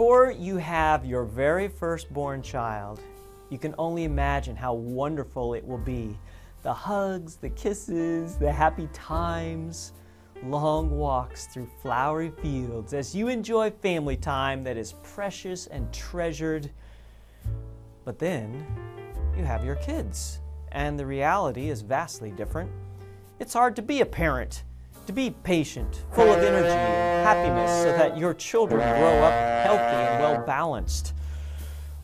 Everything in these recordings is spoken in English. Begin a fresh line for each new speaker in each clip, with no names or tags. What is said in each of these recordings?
Before you have your very firstborn child, you can only imagine how wonderful it will be. The hugs, the kisses, the happy times, long walks through flowery fields as you enjoy family time that is precious and treasured. But then you have your kids, and the reality is vastly different. It's hard to be a parent, to be patient, full of energy happiness, so that your children grow up healthy balanced,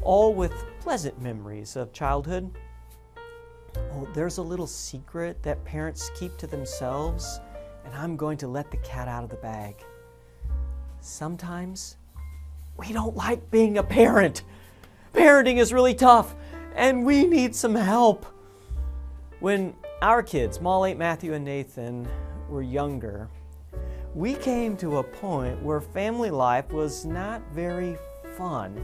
all with pleasant memories of childhood. Oh, there's a little secret that parents keep to themselves and I'm going to let the cat out of the bag. Sometimes we don't like being a parent. Parenting is really tough, and we need some help. When our kids, Molly, Matthew, and Nathan, were younger, we came to a point where family life was not very fun,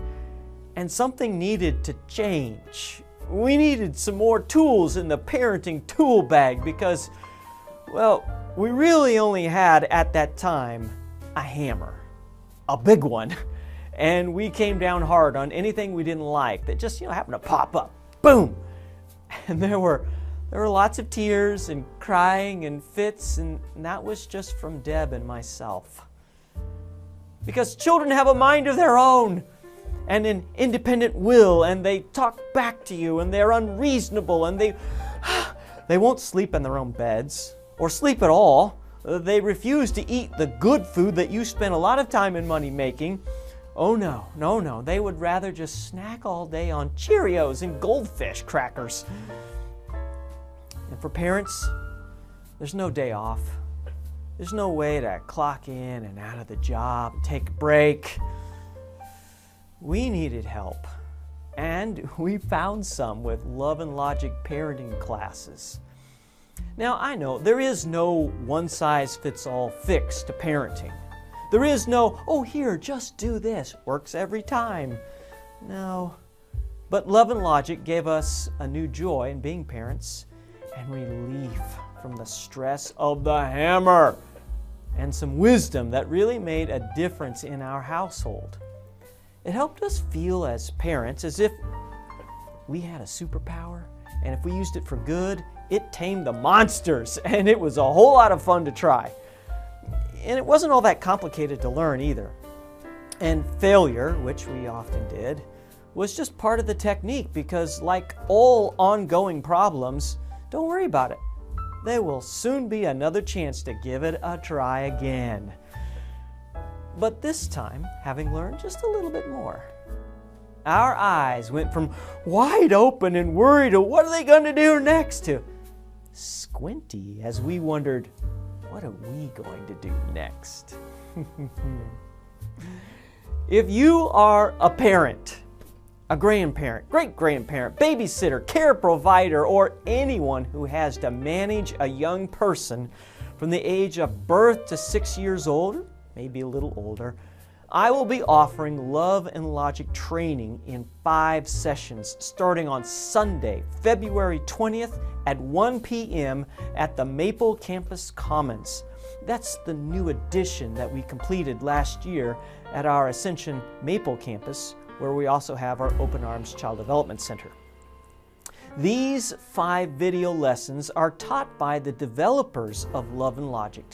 and something needed to change. We needed some more tools in the parenting tool bag because, well, we really only had at that time a hammer, a big one, and we came down hard on anything we didn't like that just you know happened to pop up. Boom! And there were there were lots of tears and crying and fits, and that was just from Deb and myself. Because children have a mind of their own and an independent will, and they talk back to you, and they're unreasonable, and they they won't sleep in their own beds or sleep at all. They refuse to eat the good food that you spend a lot of time and money making. Oh no, no, no. They would rather just snack all day on Cheerios and goldfish crackers. And for parents, there's no day off. There's no way to clock in and out of the job, take a break. We needed help, and we found some with Love and Logic parenting classes. Now, I know there is no one size fits all fix to parenting. There is no, oh, here, just do this, works every time. No. But Love and Logic gave us a new joy in being parents and relief from the stress of the hammer and some wisdom that really made a difference in our household. It helped us feel as parents as if we had a superpower, and if we used it for good, it tamed the monsters, and it was a whole lot of fun to try. And it wasn't all that complicated to learn either. And failure, which we often did, was just part of the technique because, like all ongoing problems, don't worry about it. There will soon be another chance to give it a try again. But this time, having learned just a little bit more, our eyes went from wide open and worried to what are they going to do next to squinty as we wondered, what are we going to do next? if you are a parent, a grandparent, great grandparent, babysitter, care provider, or anyone who has to manage a young person from the age of birth to six years old, maybe a little older, I will be offering Love and Logic training in five sessions starting on Sunday, February 20th at 1 p.m. at the Maple Campus Commons. That's the new addition that we completed last year at our Ascension Maple campus, where we also have our Open Arms Child Development Center. These five video lessons are taught by the developers of Love and Logic,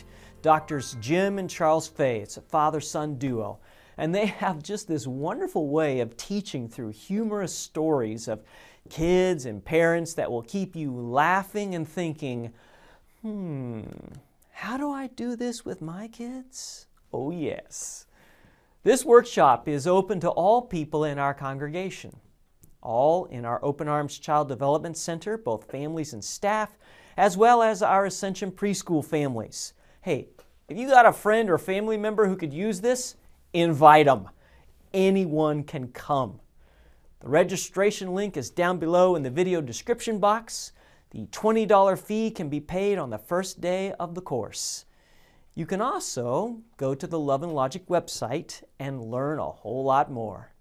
Doctors Jim and Charles Fay. It's a father son duo. And they have just this wonderful way of teaching through humorous stories of kids and parents that will keep you laughing and thinking, hmm, how do I do this with my kids? Oh, yes. This workshop is open to all people in our congregation, all in our Open Arms Child Development Center, both families and staff, as well as our Ascension preschool families. Hey, if you got a friend or family member who could use this, invite them. Anyone can come. The registration link is down below in the video description box. The $20 fee can be paid on the first day of the course. You can also go to the Love and Logic website and learn a whole lot more.